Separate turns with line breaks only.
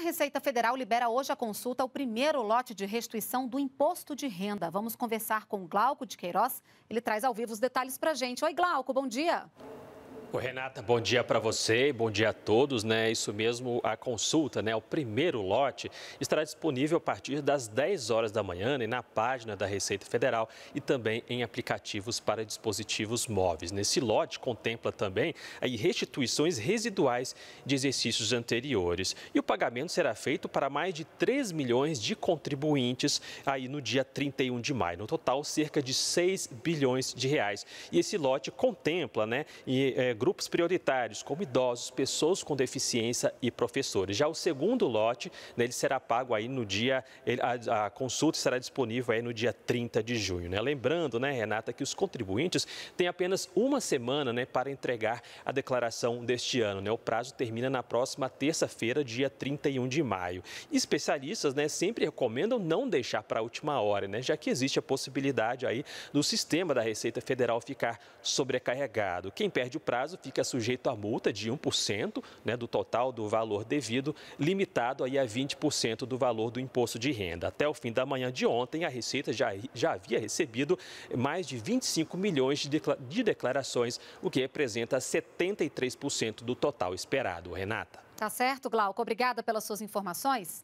Receita Federal libera hoje a consulta ao primeiro lote de restituição do imposto de renda. Vamos conversar com Glauco de Queiroz. Ele traz ao vivo os detalhes para a gente. Oi, Glauco, bom dia.
Renata, bom dia para você, bom dia a todos, né? Isso mesmo, a consulta, né? O primeiro lote estará disponível a partir das 10 horas da manhã né, na página da Receita Federal e também em aplicativos para dispositivos móveis. Nesse lote contempla também aí restituições residuais de exercícios anteriores. E o pagamento será feito para mais de 3 milhões de contribuintes aí no dia 31 de maio. No total, cerca de 6 bilhões de reais. E esse lote contempla, né? E, é, grupos prioritários, como idosos, pessoas com deficiência e professores. Já o segundo lote, né, ele será pago aí no dia, a, a, consulta será disponível aí no dia 30 de junho. Né? Lembrando, né, Renata, que os contribuintes têm apenas uma semana né, para entregar a declaração deste ano. Né? O prazo termina na próxima terça-feira, dia 31 de maio. Especialistas né, sempre recomendam não deixar para a última hora, né, já que existe a possibilidade aí do sistema da Receita Federal ficar sobrecarregado. Quem perde o prazo caso, fica sujeito a multa de 1% né, do total do valor devido, limitado aí a 20% do valor do imposto de renda. Até o fim da manhã de ontem, a Receita já, já havia recebido mais de 25 milhões de declarações, o que representa 73% do total esperado. Renata.
Tá certo, Glauco. Obrigada pelas suas informações.